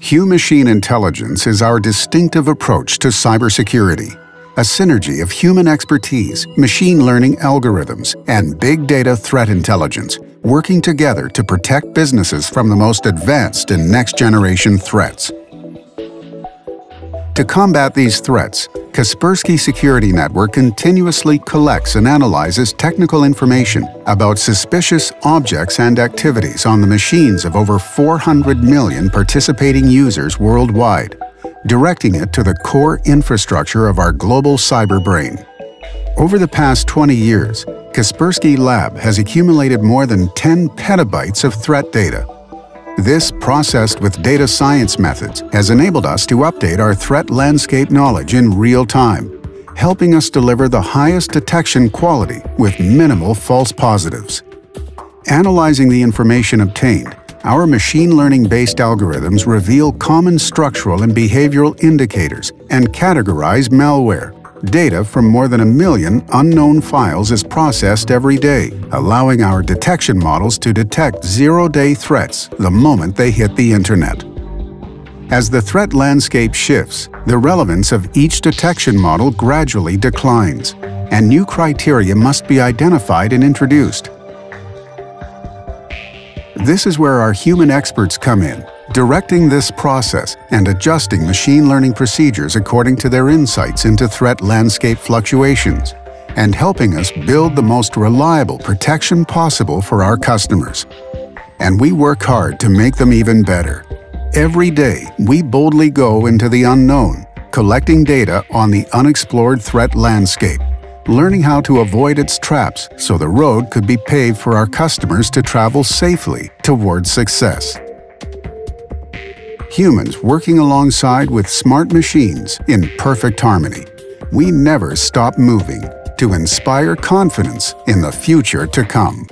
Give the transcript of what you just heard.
HuMachine intelligence is our distinctive approach to cybersecurity, a synergy of human expertise, machine learning algorithms, and big data threat intelligence working together to protect businesses from the most advanced and next-generation threats. To combat these threats, Kaspersky Security Network continuously collects and analyzes technical information about suspicious objects and activities on the machines of over 400 million participating users worldwide, directing it to the core infrastructure of our global cyber brain. Over the past 20 years, Kaspersky Lab has accumulated more than 10 petabytes of threat data this, processed with data science methods, has enabled us to update our threat landscape knowledge in real time, helping us deliver the highest detection quality with minimal false positives. Analyzing the information obtained, our machine learning-based algorithms reveal common structural and behavioral indicators and categorize malware, Data from more than a million unknown files is processed every day, allowing our detection models to detect zero-day threats the moment they hit the Internet. As the threat landscape shifts, the relevance of each detection model gradually declines, and new criteria must be identified and introduced. This is where our human experts come in directing this process and adjusting machine learning procedures according to their insights into threat landscape fluctuations, and helping us build the most reliable protection possible for our customers. And we work hard to make them even better. Every day, we boldly go into the unknown, collecting data on the unexplored threat landscape, learning how to avoid its traps so the road could be paved for our customers to travel safely towards success humans working alongside with smart machines in perfect harmony. We never stop moving to inspire confidence in the future to come.